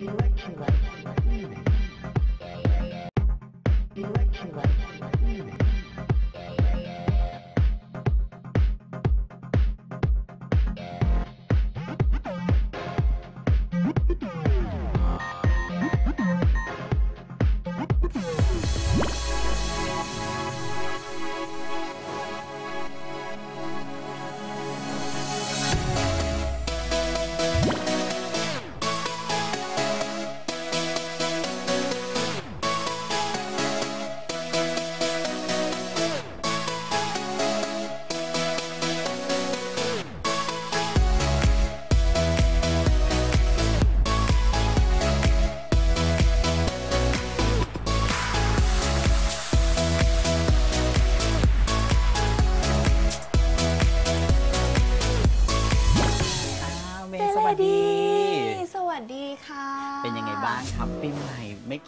อ้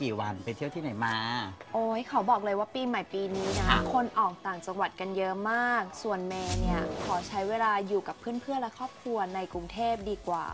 กี่วันไปเที่ยวที่ไหนมา โอ้ยเขาบอกเลยว่าปีใหม่ปีนี้นะค่ะคนออกต่างจังหวัดกันเยอะมาก ส่วนเมย์เนี่ยขอใช้เวลาอยู่กับเพื่อนๆและครอบครัวในกรุงเทพดีกว่า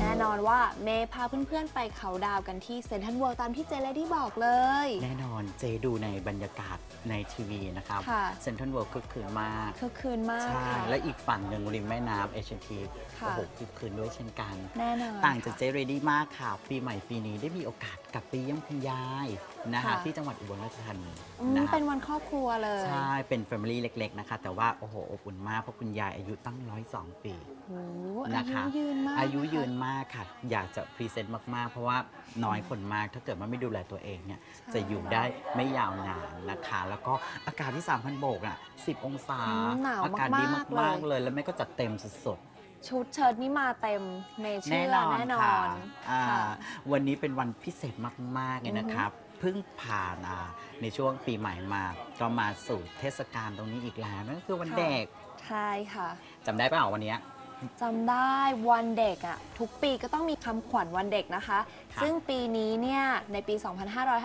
แน่นอนว่าเมย์พาเพื่อนๆไปเขาดาวกันที่เซนทรัลเวิลด์ตามที่เจ๊เลดี้บอกเลย แน่นอนเจดูในบรรยากาศในทีวีนะครับค่ะ เซนทรัลเวิลด์คึกคืนมาก คือคืนมากใช่ ค่ะ และอีกฝั่งหนึ่งริมแม่น้ำเอเชียทีคค่ะ โอ้โหคึกครื้นด้วยเช่นกัน แน่นอนต่างจากค่ะเจ๊เลดี้มากค่ะ ปีใหม่ปีนี้ได้มีโอกาส กลับไปเยี่ยมคุณยายนะคะค่ะ ที่จังหวัดอุบลราชธานีอืมนะคะเป็นวันครอบครัวเลยใช่ เป็น family เล็ก ๆ นะคะ แต่ว่าโอ้โหอบอุ่นมากเพราะคุณยายอายุตั้งร้อยสองปี โอ้โหอานะยุคะ ยืนมากอายุนะคะยืนมากค่ะ อยากจะ present มากๆ เพราะว่าน้อยคนมากถ้าเกิดว่าไม่ดูแลตัวเองเนี่ยใช่จะอยู่ได้ไม่ยาวนานนะคะ แล้วก็อากาศที่3,000โบกอะ10 องศาอืมหนาวอากาศดีมากๆมากเลยๆเลย แล้วแม่ก็จัดเต็มสุด ชุดเชิ้ตนี่มาเต็มเมย์ๆเชื่อแน่นอค่ะน อ่าค่ะ วันนี้เป็นวันพิเศษมากๆเลยอือฮึนะครับ เพิ่งผ่านอ่าในช่วงปีใหม่มา ก็มาสู่เทศกาลตรงนี้อีกแล้วนั่นก็คือวันเด็กใช่ค่ะจำได้เปล่าวันเนี้ย จำได้วันเด็กอะ่ะทุกปีก็ต้องมีคำขวัญวันเด็กนะคะ ครับ ซึ่งปีนี้เนี่ยในปี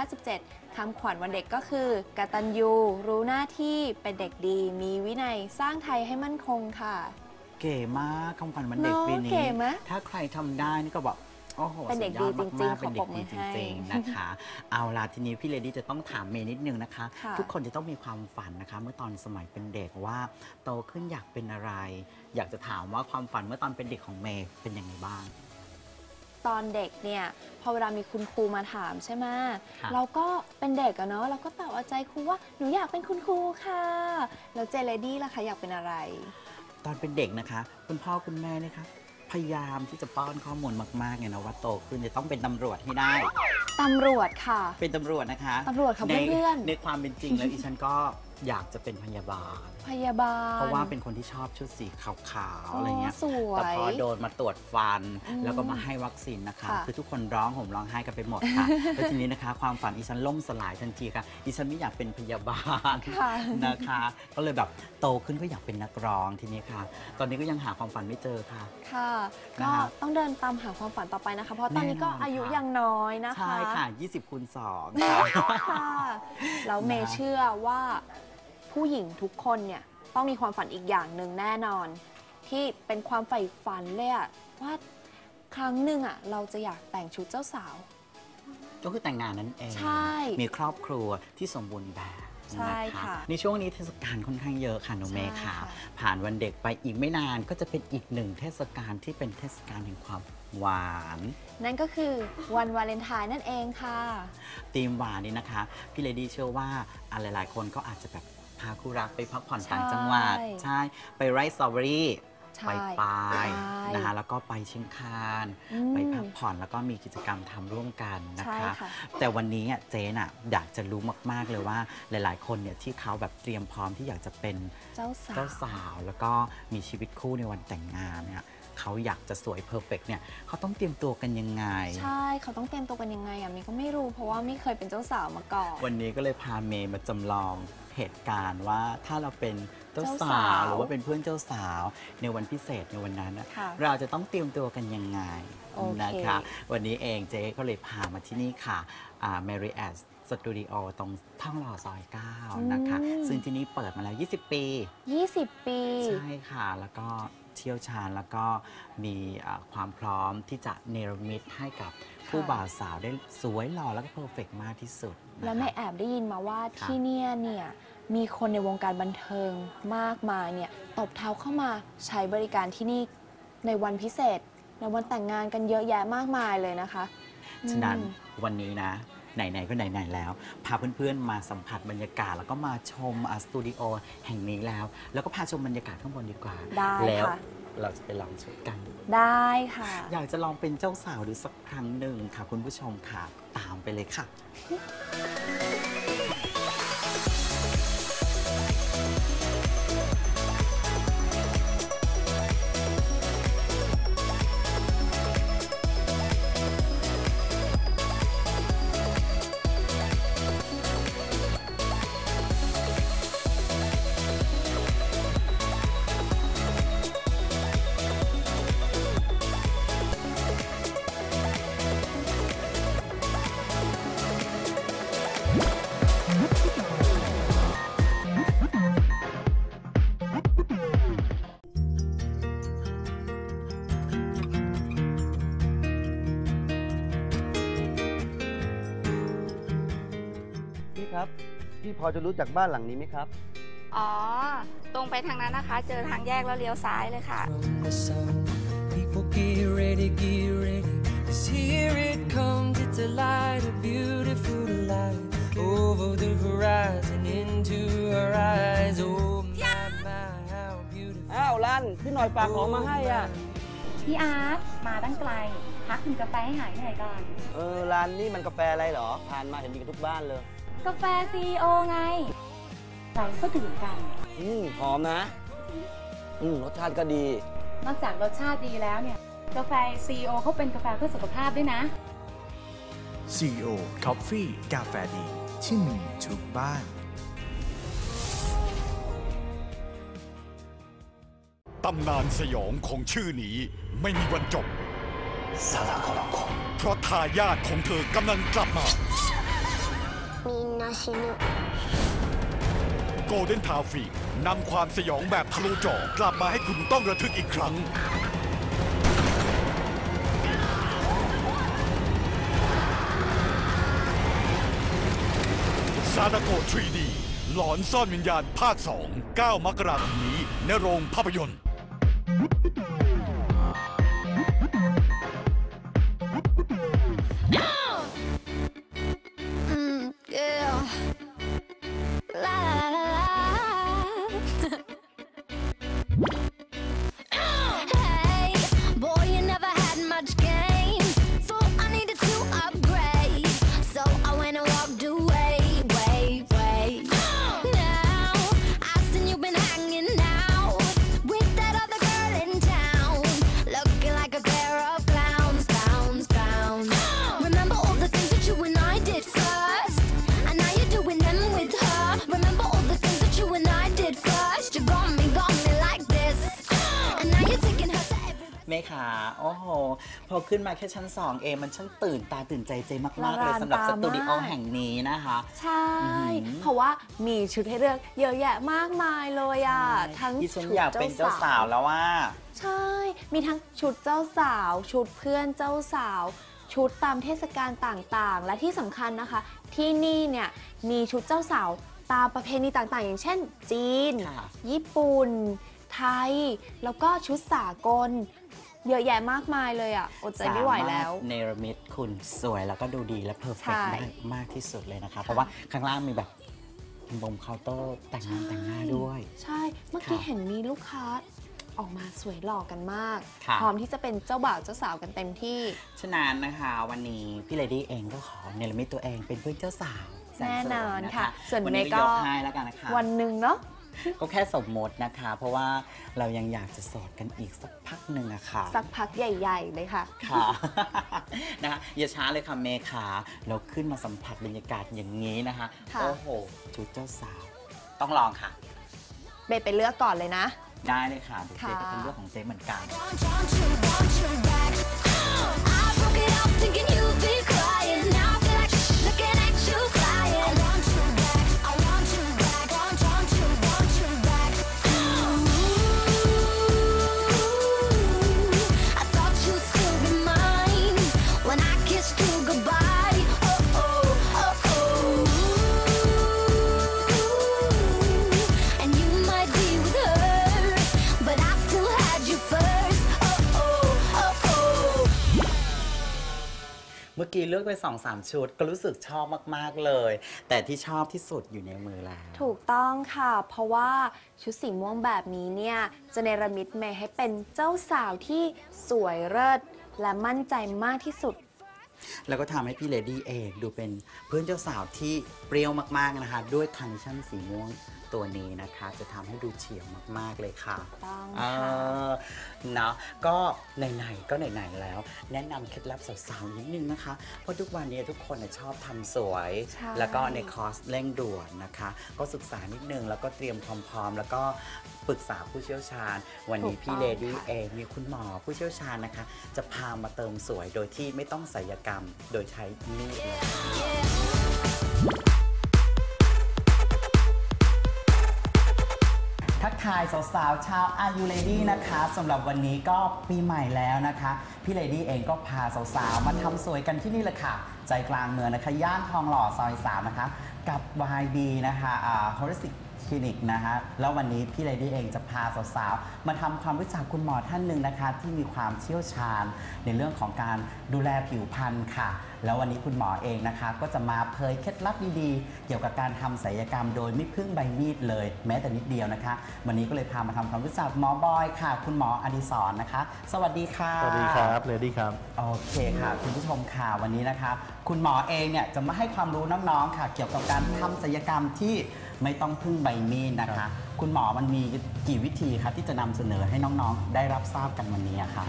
2557คำขวัญวันเด็กก็คือกตัญญูรู้หน้าที่เป็นเด็กดี มีวินัยสร้างไทยให้มั่นคงค่ะ เก๋มากคำขวัญวันเด็กเนอะปีนี้เก๋ไหมถ้าใครทำได้นี่ก็บอกโอ้โหเป็นเด็กสุยอดีจริงๆมากๆเป็นเด็กขอปรบมืดีอจให้ริงๆนะคะ เอาล่ะทีนี้พี่เลดี้จะต้องถามเมย์นิดนึงนะคะ ค่ะ ทุกคนจะต้องมีความฝันนะคะ เมื่อตอนสมัยเป็นเด็กว่า โตขึ้นอยากเป็นอะไร อยากจะถามว่าความฝันเมื่อตอนเป็นเด็กของเมย์เป็นยังไงบ้าง ตอนเด็กเนี่ยพอเวลามีคุณครูมาถามใช่ไหมค่ะเราก็เป็นเด็กอะเนาะเราก็ตอบเอาใจครูว่าหนูอยากเป็นคุณครูค่ะ แล้วเจเลดี้ล่ะคะอยากเป็นอะไร ตอนเป็นเด็กนะคะ คุณพ่อคุณแม่เนะคะพยายามที่จะป้อนข้อมูลมากๆไงนะว่าโตขึ้นจะต้องเป็นตำรวจให้ได้ ตำรวจค่ะ เป็นตำรวจนะคะตำรวจค่ะในเพื่อนๆ ในความเป็นจริงแล้ว อีฉันก็อยากจะเป็นพยาบาล พยาบาล เพราะว่าเป็นคนที่ชอบชุดสีขาวๆ อะไรเงี้ย สวยแต่พอโดนมาตรวจฟันอืมแล้วก็มาให้วัคซีนนะคะ ค่ะคือทุกคนร้องห่มร้องไห้กันไปหมดค่ะ แล้วทีนี้นะคะ ความฝันอีฉันล่มสลายทันทีค่ะอีฉันไม่อยากเป็นพยาบาลค่ะ นะคะ ก็เลยแบบโตขึ้นก็อยากเป็นนักร้องทีนี้ค่ะ ตอนนี้ก็ยังหาความฝันไม่เจอค่ะ ค่ะ ก็นะครับต้องเดินตามหาความฝันต่อไปนะคะ เพราะตอนนี้ก็แน่นอนอายุค่ะยังน้อยนะคะใช่ค่ะ 20คูณ2ค่ะ ค่ะแล้วเมย์นะเชื่อว่า ผู้หญิงทุกคนเนี่ยต้องมีความฝันอีกอย่างหนึ่งแน่นอน ที่เป็นความใฝ่ฝันเลยอะว่าครั้งหนึ่งอะเราจะอยากแต่งชุดเจ้าสาว ก็คือแต่งงานนั่นเอง ใช่มีครอบครัวที่สมบูรณ์แบบใช่นค่ะ ในช่วงนี้เทศกาลค่อนข้างเยอะค่ะน้องเมย์ใช่ค่ะค่ะ ผ่านวันเด็กไปอีกไม่นานก็จะเป็นอีกหนึ่งเทศกาลที่เป็นเทศกาลแห่งความหวาน นั่นก็คือวันวาเลนไทน์นั่นเองค่ะธีมหวานนี่นะคะ พี่เลดี้เชื่อว่าอะหลายๆคนก็อาจจะแบบ พาคู่รักไปพักผ่อนต่างจังหวัด ใช่ใช่ไปไร่สตรอเบอรี่ใช่ไปปายใช่นะคะแล้วก็ไปเชียงคานอืมไปพักผ่อนแล้วก็มีกิจกรรมทำร่วมกันนะใช่คะค่ะ แต่วันนี้อะเจนอะอยากจะรู้มาก ๆ เลยว่าหลาย ๆ คนเนี่ยที่เขาแบบเตรียมพร้อมที่อยากจะเป็น เจ้าสาว เจ้าสาวแล้วก็มีชีวิตคู่ในวันแต่งงานเนี่ยเขาอยากจะสวยเพอร์เฟกเนี่ยเขาต้องเตรียมตัวกันยังไง ใช่เขาต้องเตรียมตัวกันยังไงอะมีก็ไม่รู้เพราะว่าไม่เคยเป็นเจ้าสาวมาก่อน วันนี้ก็เลยพาเมย์มาจำลองเหตุการณ์ว่าถ้าเราเป็นเจ้าเจ้าสาสาววหรือว่าเป็นเพื่อนเจ้าสาวในวันพิเศษในวันนั้นน่ะค่ะเราจะต้องเตรียมตัวกันยังไงโอเค นะคะ วันนี้เองเจ๊ก็เลยพามาที่นี่ค่ะ Mary a s สตูดิโอตรงท่องหล่อซอย 9 นะคะ ซึ่งที่นี่เปิดมาแล้ว 20 ปี 20 ปี ใช่ค่ะ แล้วก็เชี่ยวชาญแล้วก็มีอ่าความพร้อมที่จะเนรมิตให้กับผู้บ่าวสาวได้สวยหล่อแล้วก็เพอร์เฟกมากที่สุดนะคะ แล้วแม่แอบได้ยินมาว่าครับที่เนี่ยเนี่ยมีคนในวงการบันเทิงมากมายเนี่ยตบเท้าเข้ามาใช้บริการที่นี่ในวันพิเศษ ในวันแต่งงานกันเยอะแยะมากมายเลยนะคะ ฉะนั้นอืมวันนี้นะ ไหน ๆ ก็ไหน ๆ แล้ว พาเพื่อน ๆ มาสัมผัสบรรยากาศ แล้วก็มาชมอะสตูดิโอแห่งนี้แล้ว แล้วก็พาชมบรรยากาศข้างบนดีกว่า ได้แล้วค่ะ เราจะไปลองชุดกัน ได้ค่ะ อยากจะลองเป็นเจ้าสาวดูสักครั้งหนึ่งค่ะ คุณผู้ชมค่ะ ตามไปเลยค่ะ พี่ครับ พี่พอจะรู้จักบ้านหลังนี้ไหมครับ อ๋อ ตรงไปทางนั้นนะคะ เจอทางแยกแล้วเลี้ยวซ้ายเลยค่ะ from the sun. People get ready, get ready. Cause here it comes, it's a light, a beautiful light. Over the horizon, into our eyes. Oh my, my, how beautiful. อ้าวรันพี่หน่อยฝากของมาให้อะ พี่อาร์ตมาตั้งไกล พักกินกาแฟให้หายเหนื่อยก่อน เออร้านนี้มันกาแฟอะไรเหรอผ่านมาเห็นมีกันทุกบ้านเลย กาแฟซีโอไงเราก็ดื่มกัน อืมหอมนะ อืมรสชาติก็ดี นอกจากรสชาติดีแล้วเนี่ย กาแฟซีโอเขาเป็นกาแฟเพื่อสุขภาพด้วยนะ CEO Coffee กาแฟดีที่หนึ่งทุกบ้านตำนานสยองของชื่อนี้ไม่มีวันจบ เพราะทายาทของเธอกำลังกลับมา โกลเด้นทาวฟีนำความสยองแบบทะลุจอกลับมาให้คุณต้องระทึกอีกครั้ง ซาดาโก 3D หลอนซ่อนวิญญาณภาค 2 9 มกราคมนี้ในโรงภาพยนตร์ ขึ้นมาแค่ชั้น 2 เองมันช่างตื่นตาตื่นใจเจมาก ๆ เลยละลานสำหรับตาสตูดิโอมากแห่งนี้นะคะ ใช่อื้อหือเพราะว่ามีชุดให้เลือกเยอะแยะมากมายเลยอะ ทั้งที่ฉันชุดอยากเป็นเจ้าสาวแล้วว่า ใช่ มีทั้งชุดเจ้าสาว ชุดเพื่อนเจ้าสาวชุดตามเทศกาลต่างๆ และที่สำคัญนะคะ ที่นี่เนี่ยมีชุดเจ้าสาวตามประเพณีต่างๆ อย่างเช่น จีนค่ะญี่ปุ่น ไทย แล้วก็ชุดสากล เยอะแยะมากมายเลยอะ อดใจไม่ไหวแล้ว สามารถเนรมิตคุณสวยแล้วก็ดูดีและ perfect ใช่ได้มากที่สุดเลยนะคะ เพราะว่าข้างล่างมีแบบบมเคาน์เตอร์แต่งงานแต่งหน้าด้วย ใช่ เมื่อกี้ค่ะเห็นมีลูกค้าออกมาสวยหล่อกันมาก ค่ะ พร้อมที่จะเป็นเจ้าบ่าวเจ้าสาวกันเต็มที่ ฉะนั้นนะคะ วันนี้พี่เลดี้เองก็ขอเนรมิตตัวเองเป็นเพื่อนเจ้าสาวสแน่นอนสวยค่ะส่วนวันนี้เมย์ก็ ก็ยกให้แล้วกันนะคะ วันหนึ่งเนาะ ก็แค่สมมตินะคะ เพราะว่าเรายังอยากจะโสดกันอีกสักพักหนึ่งอะค่ะ สักพักใหญ่ๆเลยค่ะ ค่ะ นะคะอย่าช้าเลยค่ะเมย์ขาเราขึ้นมาสัมผัสบรรยากาศอย่างนี้นะคะค่ะ โอ้โหชุดเจ้าสาว ต้องลองค่ะ เบย์ไปเลือกก่อนเลยนะ ได้เลยค่ะเดี๋ยวเจ๊ค่ะก็เป็นเรื่องของเจ๊เหมือนกัน Want, want you, want you back. I broke it up thinking you'd เมื่อกี้เลือกไปสองสามชุด ก็รู้สึกชอบมากๆเลย แต่ที่ชอบที่สุดอยู่ในมือแล้วถูกต้องค่ะ เพราะว่าชุดสีม่วงแบบนี้เนี่ย จะเนรมิตเมย์ให้เป็นเจ้าสาวที่สวยเลิศและมั่นใจมากที่สุด แล้วก็ทำให้พี่เลดี้เองดูเป็นเพื่อนเจ้าสาวที่เปรี้ยวมากๆนะคะ ด้วยคันชั่นสีม่วง ตัวนี้นะคะ จะทำให้ดูเฉี่ยวมาก ๆ เลยค่ะต้องเอค่ะ อเนาะก็ไหนๆก็ไหนๆแล้ว แนะนำเคล็ดลับสาวๆนิดนึงนะคะ เพราะทุกวันนี้ทุกคนน่ะชอบทำสวย ใช่ แล้วก็ในคอร์สเร่งด่วนนะคะ ก็ศึกษานิดนึงแล้วก็เตรียมความพร้อมแล้วก็ปรึกษาผู้เชี่ยวชาญ วันนี้พี่เลดี้เองมีคุณหมอผู้เชี่ยวชาญนะคะ จะพามาเติมสวยโดยที่ไม่ต้องศัลยกรรมโดยใช้มีดเลย ทายสาวๆชาวอายุเลดี้นะคะสำหรับวันนี้ก็ปีใหม่แล้วนะคะ พี่เลดี้เองก็พาสาวๆมาทำสวยกันที่นี่แหละค่ะ ใจกลางเมืองนะคะ ย่านทองหล่อซอย3นะคะ กับ YB นะคะอ่า Holistic คลินิกนะคะแล้ววันนี้พี่เลดี้เองจะพาสาวๆมาทำความรู้จักคุณหมอท่านหนึ่งนะคะ ที่มีความเชี่ยวชาญ ในเรื่องของการดูแลผิวพรรณค่ะ แล้ววันนี้คุณหมอเองนะคะ ก็จะมาเผยเคล็ดลับดีๆ เกี่ยวกับการทำศัลยกรรมโดยไม่พึ่งใบมีดเลย แม้แต่นิดเดียวนะคะ วันนี้ก็เลยพามาทำความรู้จักหมอบอยค่ะ คุณหมออดิศรนะคะ สวัสดีค่ะ สวัสดีครับเลดี้ครับ โอเคค่ะ คุณผู้ชมค่ะวันนี้นะคะ คุณหมอเองเนี่ยจะมาให้ความรู้น้องๆค่ะ เกี่ยวกับการทำศัลยกรรมที่ ไม่ต้องพึ่งใบมีดนะคะ คุณหมอมันมีกี่วิธีคะที่จะนำเสนอให้น้องๆ ได้รับทราบกันวันนี้อะค่ะ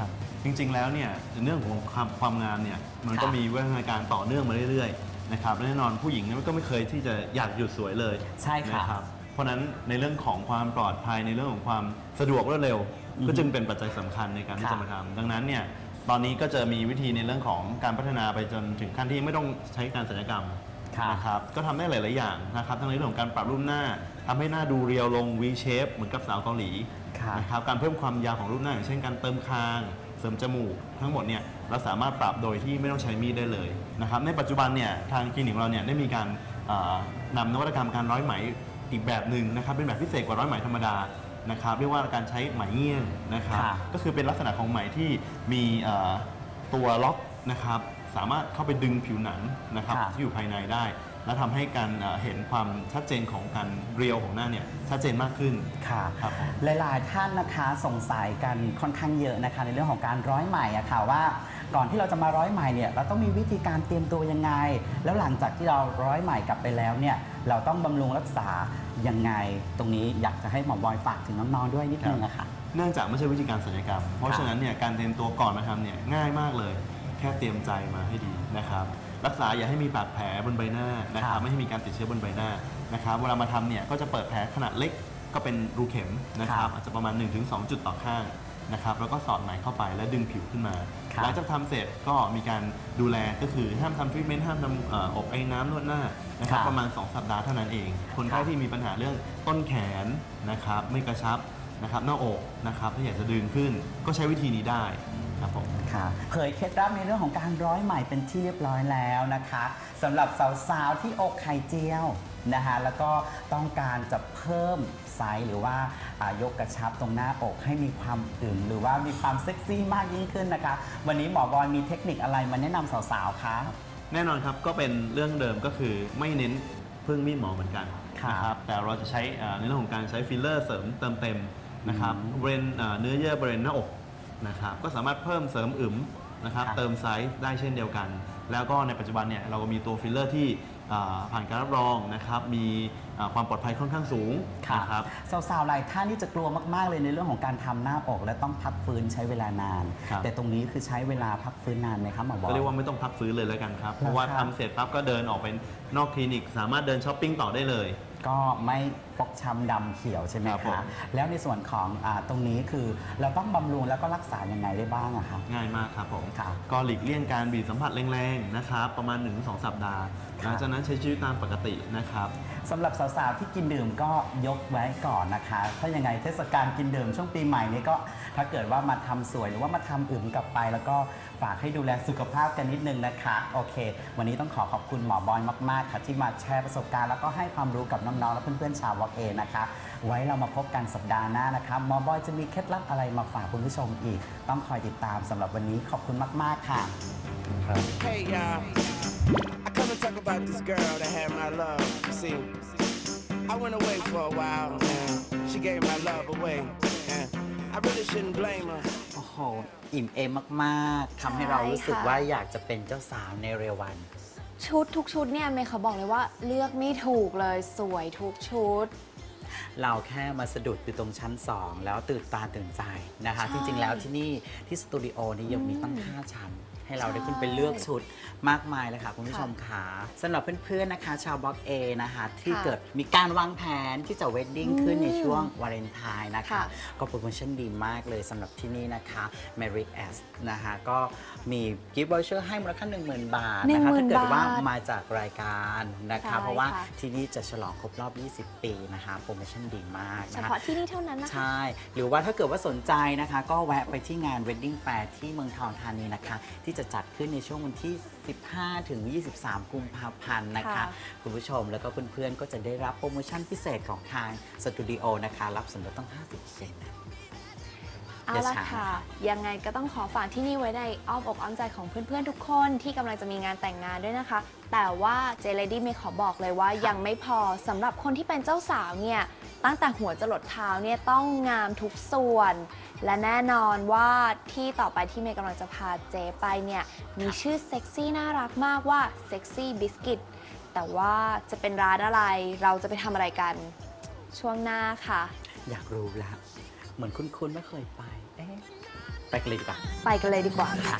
จริงๆแล้วเนี่ยเรื่องของความความงามเนี่ยมันก็ค่ะ มีวิวัฒนาการต่อเนื่องมาเรื่อยๆนะครับและแน่นอนผู้หญิงเนี่ยก็ไม่เคยที่จะอยากหยุดสวยเลยใช่ค่ะ นะครับเพราะฉะนั้นในเรื่องของความปลอดภัยในเรื่องของความสะดวกรวดเร็ว อือฮึก็จึงเป็นปัจจัยสำคัญในการที่ค่ะ จะมาทำดังนั้นเนี่ยตอนนี้ก็จะมีวิธีในเรื่องของการพัฒนาไปจนถึงขั้นที่ไม่ต้องใช้การศัลยกรรมค่ะ นะครับก็ทำได้หลาย ๆ อย่างนะครับทั้งในเรื่องของการปรับรูปหน้าทำให้หน้าดูเรียวลง V shape เหมือนกับสาวเกาหลีค่ะนะครับการเพิ่มความยาวของรูปหน้าอย่างเช่นการเติมคาง เสริมจมูก ทั้งหมดเนี่ยเราสามารถปรับโดยที่ไม่ต้องใช้มีดได้เลยนะครับในปัจจุบันเนี่ยทางคลินิกของเราเนี่ยได้มีการเอ่อนำนวัตกรรมการร้อยไหมอีกแบบหนึ่งนะครับเป็นแบบพิเศษกว่าร้อยไหมธรรมดานะครับเรียกว่าการใช้ไหมเงี้ยงนะครับค่ะก็คือเป็นลักษณะของไหมที่มีเอ่อตัวล็อกนะครับ สามารถเข้าไปดึงผิวหนังนะครับค่ะที่อยู่ภายในได้ และทำให้การเอ่อเห็นความชัดเจนของการเรียวของหน้าเนี่ยชัดเจนมากขึ้น ค่ะ ครับผมหลายๆท่านนะคะสงสัยกันค่อนข้างเยอะนะคะ ในเรื่องของการร้อยไหมอะค่ะว่า ก่อนที่เราจะมาร้อยไหมเนี่ยเราต้องมีวิธีการเตรียมตัวยังไง แล้วหลังจากที่เราร้อยไหมกลับไปแล้วเนี่ยเราต้องบำรุงรักษายังไง ตรงนี้อยากจะให้หมอบอยฝากถึงน้องๆด้วยนิดนึงอะค่ะ เนื่องจากไม่ใช่วิธีการศัลยกรรม เพราะฉะนั้นเนี่ยการเตรียมตัวก่อนมาทำเนี่ยง่ายมากเลยแค่เตรียมใจมาให้ดีนะครับ รักษาอย่าให้มีบาดแผลบนใบหน้านะคครัรับบไม่ให้มีการติดเชื้อบนใบหน้านะครับเวลามาทำเนี่ยก็จะเปิดแผลขนาดเล็กก็เป็นรูเข็มนะครับ อาจจะประมาณ 1-2 จุดต่อข้างนะครับแล้วก็สอดไหมเข้าไปแล้วดึงผิวขึ้นมาครับหลังจากทำเสร็จก็มีการดูแลก็คือห้ามทำทรีทเมนต์ห้ามทำเอ่ออบไอ้น้ำนวดหน้านะครับครับประมาณ 2 สัปดาห์เท่านั้นเอง คนไข้ที่มีปัญหาเรื่องต้นแขนนะครับไม่กระชับนะครับหน้าอกนะครับถ้าอยากจะดึงขึ้นก็ใช้วิธีนี้ได้ ครับผม ค่ะเผยเคล็ดลับในเรื่องของการร้อยไหมเป็นที่เรียบร้อยแล้วนะคะสำหรับสาวๆที่อกไข่เจียวนะคะแล้วก็ต้องการจะเพิ่มไซส์หรือว่าอ่ายกกระชับตรงหน้าอกให้มีความอึมหรือว่ามีความเซ็กซี่มากยิ่งขึ้นนะคะ วันนี้หมอบอยมีเทคนิคอะไรมาแนะนำสาวๆคะ แน่นอนครับก็เป็นเรื่องเดิมก็คือไม่เน้นพึ่งมีดหมอเหมือนกันครับนะครับแต่เราจะใช้เอ่อในเรื่องของการใช้ฟิลเลอร์เสริมเติมเต็มนะครับบริเวณเอ่อเนื้อเยื่อบริเวณหน้าอก นะครับก็สามารถเพิ่มเสริมอึมนะครับครับเติมไซส์ได้เช่นเดียวกัน แล้วก็ในปัจจุบันเนี่ยเราก็มีตัวฟิลเลอร์ที่อ่าผ่านการรับรองนะครับ มีอ่าความปลอดภัยค่อนข้างสูงนะครับสาวๆ หลายท่านที่จะกลัวมากๆ เลยในเรื่องของการทำหน้าอกและต้องพักฟื้นใช้เวลานานครับแต่ตรงนี้คือใช้เวลาพักฟื้นนานไหมครับหมอบอยก็เรียกว่าไม่ต้องพักฟื้นเลยแล้วกันครับ เพราะว่าครับทำเสร็จปั๊บก็เดินออกไปนอกคลินิก สามารถเดินช้อปปิ้งต่อได้เลย ก็ไม่ฟกช้ำดำเขียวใช่ไหมคะครับผม แล้วในส่วนของอาตรงนี้คือเราต้องบำรุงแล้วก็รักษายังไงได้บ้างอะครับง่ายมากครับผมครับก็หลีกเลี่ยงการบีบสัมผัสแรงๆนะครับ ประมาณ 1-2 สัปดาห์ครับหลังจากนั้นใช้ชีวิตตามปกตินะครับ สำหรับสาวๆที่กินดื่มก็ยกไว้ก่อนนะคะ ถ้ายังไงเทศกาลกินดื่มช่วงปีใหม่นี้ก็ ถ้าเกิดว่ามาทำสวยหรือว่ามาทำอึมกลับไป แล้วก็ฝากให้ดูแลสุขภาพกันนิดนึงนะคะ โอเค วันนี้ต้องขอขอบคุณหมอบอยมากๆค่ะที่มาแชร์ประสบการณ์แล้วก็ให้ความรู้กับน้องๆและเพื่อนๆชาววอล์กเอนะคะ ไว้เรามาพบกันสัปดาห์หน้านะคะหมอบอยจะมีเคล็ดลับอะไรมาฝากคุณผู้ชมอีก ต้องคอยติดตามสำหรับวันนี้ขอบคุณมากๆค่ะคครับ Hey y'all, I come to talk about this girl that had my love. See, I went away for a while and she gave my love away. And I really shouldn't blame her. โอ้โห อิ่มเอมมากๆทำให้เรารู้สึกใช่ค่ะว่าอยากจะเป็นเจ้าสาวในเร็ววัน ชุดทุกชุดเนี่ยเมย์เขาบอกเลยว่าเลือกไม่ถูกเลยสวยทุกชุด เราแค่มาสะดุดอยู่ตรงชั้น 2 แล้วตื่นตาตื่นใจนะคะใช่จริง ๆ แล้วที่นี่ที่สตูดิโอนี้ยังมีตั้ง 5 ชั้น ให้เราได้ขึ้นไปเลือกชุดมากมายเลยค่ะคุณผู้ชมค่ะสำหรับเพื่อนๆนะคะ ชาวบล็อกเอนะคะที่ค่ะเกิดมีการวางแผนที่จะ wedding ขึ้นในอืมช่วงวาเลนไทน์นะคะค่ะก็โปรโมชั่นดีมากเลยสำหรับที่นี่นะคะ Marriage นะคะก็มี gift voucher ให้มูลค่า10,000 บาทนะคะ10,000ถ้าเกิดว่าบาทมาจากรายการนะคะใช่เพราะว่าค่ะที่นี่จะฉลองครบรอบ 20 ปีนะคะโปรโมชั่นดีมากเฉนะคะพาะที่นี่เท่านั้นนะคะใช่หรือว่าถ้าเกิดว่าสนใจนะคะ ก็แวะไปที่งาน Wedding Fair ที่เมืองทองธานีนะคะ ที่จะจัดขึ้นในช่วงวันที่ 15 ถึง 23 กุมภาพันธ์นะคะ ค่ะ คุณผู้ชมแล้วก็เพื่อนๆก็จะได้รับโปรโมชั่นพิเศษของทางสตูดิโอนะคะ รับส่วนลดต้อง50%นะ เอาอย่าละช้าค่ะนะคะยังไงก็ต้องขอฝากที่นี่ไว้ในอ้อมอกอ้อมใจของเพื่อนๆทุกคนที่กำลังจะมีงานแต่งงานด้วยนะคะ แต่ว่าเจ๊เลดี้เมย์ขอบอกเลยว่ายังไม่พอสำหรับคนที่เป็นเจ้าสาวเนี่ยตั้งแต่หัวจรดเท้าเนี่ยต้องงามทุกส่วน และแน่นอนว่าที่ต่อไปที่เมย์กำลังจะพาเจ๊ไปเนี่ยมีชื่อเซ็กซี่น่ารักมากว่า Sexy Biscuit แต่ว่าจะเป็นร้านอะไรเราจะไปทำอะไรกันช่วงหน้าค่ะ อยากรู้แล้วเห มือนคุ้นๆไม่เคยไป เอ๊ะไปกันเลยดีกว่า ไปกันเลยดีกว่าค่ะ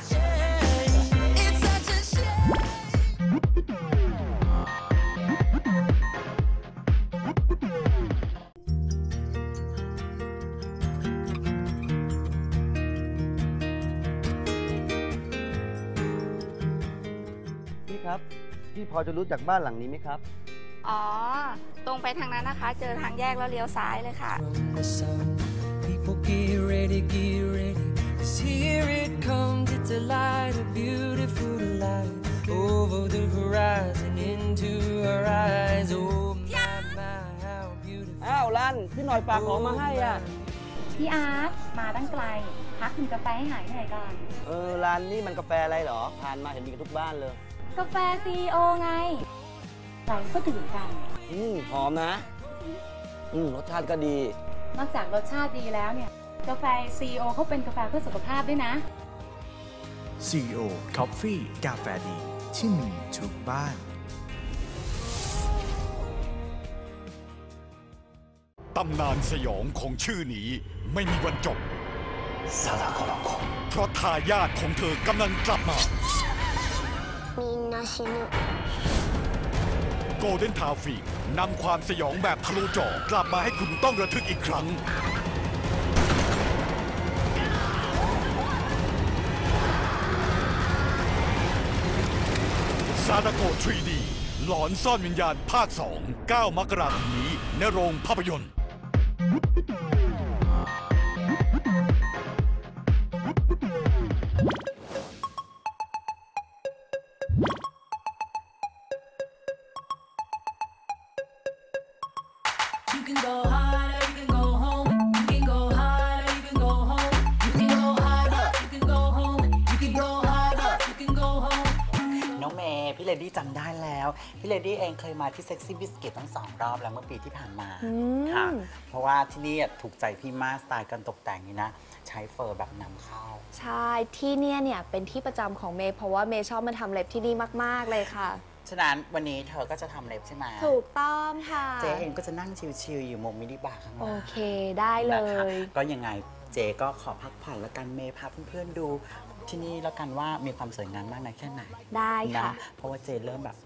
พี่ครับ พี่พอจะรู้จักบ้านหลังนี้ไหมครับ อ๋อ ตรงไปทางนั้นนะคะ เจอทางแยกแล้วเลี้ยวซ้ายเลยค่ะ from the sun. People get ready, get ready. Cause here it comes, it's a light, a beautiful light. Over the horizon, into our eyes. Oh my, my, how beautiful. อ้าวรันพี่หน่อยฝากของมาให้อะ พี่อาร์ตมาตั้งไกล พักกินกาแฟให้หายเหนื่อยก่อน เออร้านนี้มันกาแฟอะไรเหรอผ่านมาเห็นมีกันทุกบ้านเลย กาแฟซีโอไงเราก็ดื่มกัน อืมหอมนะ อืมรสชาติก็ดี นอกจากรสชาติดีแล้วเนี่ย กาแฟ CEO เขาเป็นกาแฟเพื่อสุขภาพด้วยนะ CEO Coffee กาแฟดีที่มีทุกบ้านตำนานสยองของชื่อนี้ไม่มีวันจบซาลาโกะเพราะทายาทของเธอกำลังกลับมาโกลเด้นทาฟี นำความสยองแบบทะลุจอกลับมาให้คุณต้องระทึกอีกครั้ง ซาดาโก 3D หลอนซ่อนวิญญาณภาค 2 9 มกราคมนี้ในโรงภาพยนตร์ พี่เลดี้จำได้แล้ว พี่เลดี้เองเคยมาที่ Sexy Biscuit ทั้งสองรอบแล้วเมื่อปีที่ผ่านมาอืม ค่ะ เพราะว่าที่นี่ถูกใจพี่มากสไตล์การตกแต่งนี่นะ ใช้เฟอร์แบบนำเข้า ใช่ที่เนี่ยเนี่ยเป็นที่ประจำของเมย์เพราะว่าเมย์ชอบมาทำเล็บที่นี่มาก ๆ เลยค่ะ ฉะนั้นวันนี้เธอก็จะทำเล็บใช่ไหมถูกต้องค่ะ เจ๊เองก็จะนั่งชิลๆอยู่มุมมินิบาร์ข้างโอล่างโอเคได้เลยนะคะ ก็ยังไงเจ๊ก็ขอพักผ่อนแล้วกันเมย์พาเพื่อนๆดู ที่นี่แล้วกันว่ามีความสวยงามมากน้อยแค่ไหนได้ค่ะนะเพราะว่าเจ๊เริ่มแบบ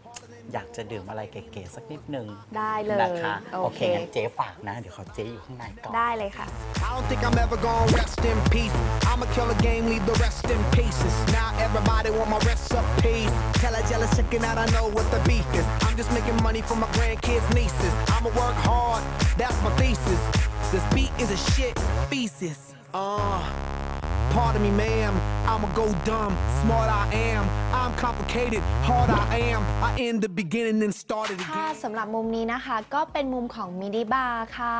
อยากจะดื่มอะไรเก๋ๆสักนิดนึงได้เลยนะคะโอโอเค เคงั้นเจ๊ฝากนะ เดี๋ยวขอเจ๊อยู่ข้างในก่อน ได้เลยค่ะ I don't think I'm ever gonna rest in peace. I'ma kill a game, leave the rest in pieces. Now everybody want my recipes. Tell a jealous chicken out, I know what the beef is. I'm just making money for my grandkids' nieces. I'ma work hard, that's my thesis. This beat is a shit thesis. Uh, Pardon me, ma'am. I'ma go dumb. Smart I am. I'm complicated. Hard I am. I end the beginning and started ค่ะ again. สำหรับมุมนี้นะคะก็เป็นมุมของมินิบาร์ค่ะ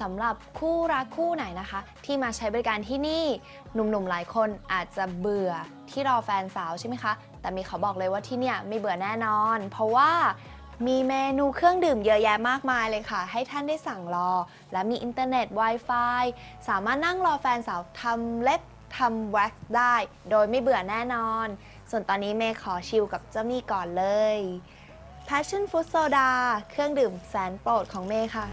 สำหรับคู่รักคู่ไหนนะคะ ที่มาใช้บริการที่นี่หนุ่มๆหลายคนอาจจะเบื่อที่รอแฟนสาวใช่ไหมคะ แต่มีเขาบอกเลยว่าที่เนี่ยไม่เบื่อแน่นอน เพราะว่ามีเมนูเครื่องดื่มเยอะแยะมากมายเลยค่ะ ให้ท่านได้สั่งรอ และมีอินเทอร์เน็ต Wi-Fi สามารถนั่งรอแฟนสาวทำเล็บ ทำแว็กซ์ได้ โดยไม่เบื่อแน่นอน ส่วนตอนนี้เมย์ขอชิลกับเจ้ามี่ก่อนเลย Passion Fruit Soda เครื่องดื่มแสนโปรดของเมย์ค่ะ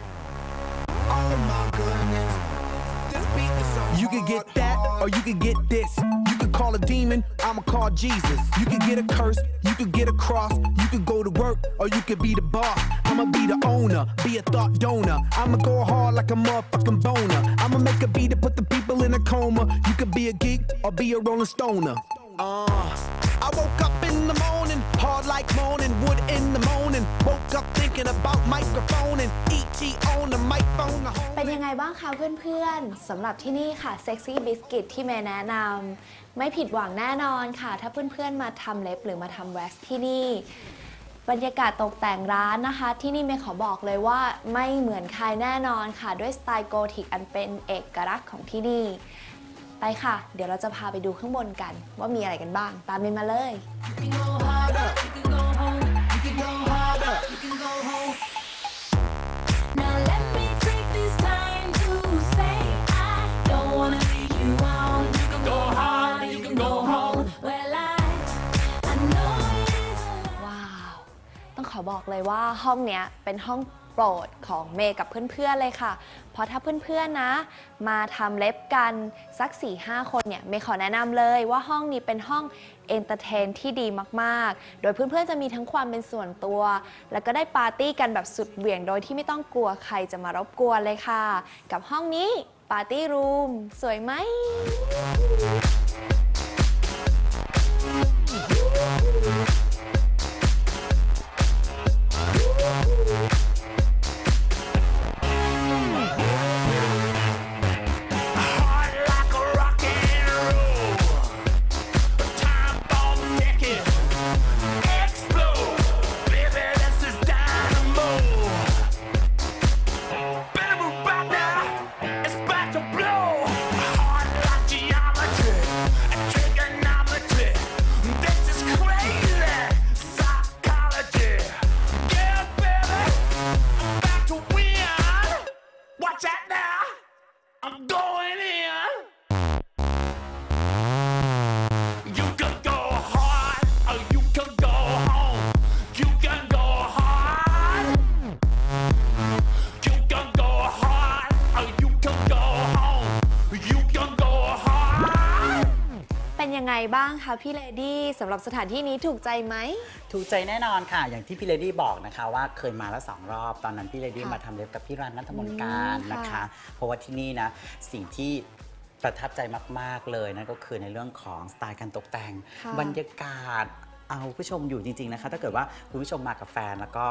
You could get that, or you could get this. You could call a demon, I'ma call Jesus. You could get a curse, you could get a cross. You could go to work, or you could be the boss. I'ma be the owner, be a thought donor. I'ma go hard like a motherfucking boner. I'ma make a beat to put the people in a coma. You could be a geek, or be a rolling stoner. Uh, I woke up in the morning, hard like morning, wood in the morning. Woke up thinking about microphone and ET on the microphone. The เป็นยังไงบ้างคะเพื่อนๆสำหรับที่นี่ค่ะ Sexy Biscuit ที่เมย์แนะนำไม่ผิดหวังแน่นอนค่ะ ถ้าเพื่อนๆมาทำเล็บหรือมาทำแว็กซ์ที่นี่ บรรยากาศตกแต่งร้านนะคะ ที่นี่เมย์ขอบอกเลยว่าไม่เหมือนใครแน่นอนค่ะ ด้วยสไตล์โกธิกอันเป็นเอกลักษณ์ของที่นี่ ไปค่ะ เดี๋ยวเราจะพาไปดูข้างบนกัน ว่ามีอะไรกันบ้าง ตามเมย์มาเลย ต้องขอบอกเลยว่าห้องเนี้ยเป็นห้องโปรดของเมย์กับเพื่อนๆเลยค่ะ เพราะถ้าเพื่อนๆนะ มาทำเล็บกันสัก 4-5 คนเนี่ยเมย์ขอแนะนำเลยว่าห้องนี้เป็นห้อง entertain ที่ดีมากๆ โดยเพื่อนๆจะมีทั้งความเป็นส่วนตัว แล้วก็ได้ปาร์ตี้กันแบบสุดเหวี่ยงโดยที่ไม่ต้องกลัวใครจะมารบกวนเลยค่ะ กับห้องนี้ party room สวยไหมบ้างคะพี่เลดี้สำหรับสถานที่นี้ถูกใจไหม ถูกใจแน่นอนค่ะ อย่างที่พี่เลดี้บอกนะคะ ว่าเคยมาแล้วสองรอบตอนนั้นพี่เลดี้ค่ะมาทำเล็บกับพี่รันนัทมนต์การอืมนะคะ ค่ะ เพราะว่าที่นี่นะสิ่งที่ประทับใจมาก ๆ เลยนั่นก็คือในเรื่องของสไตล์การตกแต่ง ค่ะบรรยากาศเอาผู้ชมอยู่จริง ๆ นะคะ ถ้าเกิดว่าคุณผู้ชมมากับแฟน แล้วก็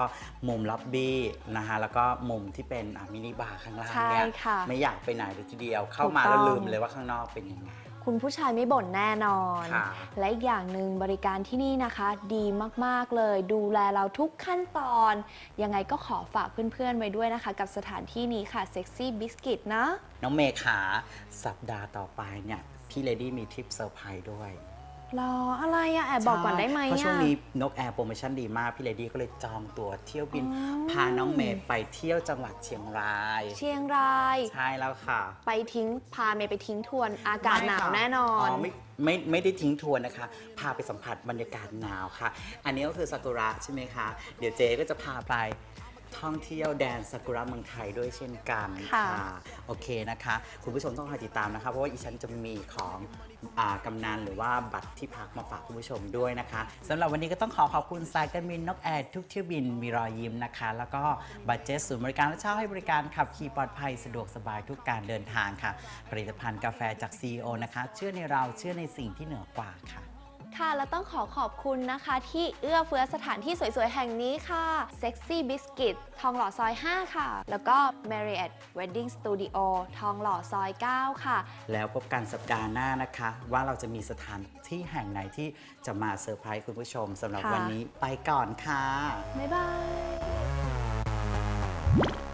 มุมล็อบบี้นะคะแล้วก็มุมที่เป็นอะมินิบาร์ข้างล่างเนี่ยใช่ค่ะไม่อยากไปไหนเลยทีเดียวเข้ามาแล้วถูกต้แล้วองลืมเลยว่าข้างนอกเป็นยังไง คุณผู้ชายไม่บ่นแน่นอนค่ะและอีกอย่างหนึ่งบริการที่นี่นะคะ ดีมากๆเลย ดูแลเราทุกขั้นตอน ยังไงก็ขอฝากเพื่อนๆไว้ด้วยนะคะ กับสถานที่นี้ค่ะ Sexy Biscuit นะ น้องเมย์ขาสัปดาห์ต่อไปเนี่ย พี่เลดี้มีทริปเซอร์ไพรส์ด้วย รออะไรอะแอบบอกก่อนได้ไหมเพราะช่วงอะนี้นกแอร์โปรโมชั่นดีมาก พี่เลดี้ก็เลยจองตั๋วเที่ยวบิน พาน้องเมย์ไปเที่ยวจังหวัดเชียงราย เชียงราย ใช่แล้วค่ะ ไปทิ้งพาเมย์ไปทิ้งทวนอากาศหนาวแน่นอนไม่ไม่ไม่ได้ทิ้งทวนนะคะ พาไปสัมผัสบรรยากาศหนาวค่ะ อันนี้ก็คือซากุระใช่ไหมคะ เดี๋ยวเจ๊ก็จะพาไป ท่องเที่ยวแดนซากุระเมืองไทยด้วยเช่นกันค่ะ โอเคนะคะ คุณผู้ชมต้องคอยติดตามนะคะ เพราะว่าอีฉันจะมีของอากำนันหรือว่าบัตรที่พักมาฝากคุณผู้ชมด้วยนะคะสำหรับวันนี้ก็ต้องขอขอบคุณสายการบินนกแอร์ทุกเที่ยวบินมีรอยยิ้มนะคะ แล้วก็Budget ศูนย์บริการรถเช่าให้บริการขับขี่ปลอดภัยสะดวกสบายทุกการเดินทางค่ะ ผลิตภัณฑ์กาแฟจาก CEO นะคะ เชื่อในเราเชื่อในสิ่งที่เหนือกว่าค่ะ ค่ะ และต้องขอขอบคุณนะคะ ที่เอื้อเฟื้อสถานที่สวยๆ แห่งนี้ค่ะ Sexy Biscuit ทองหล่อซอย 5 ค่ะ แล้วก็ Marriage Wedding Studio ทองหล่อซอย 9 ค่ะ แล้วพบกันสัปดาห์หน้านะคะ ว่าเราจะมีสถานที่แห่งไหนที่จะมาเซอร์ไพรส์คุณผู้ชมสำหรับวันนี้ไปก่อนค่ะ บ๊ายบาย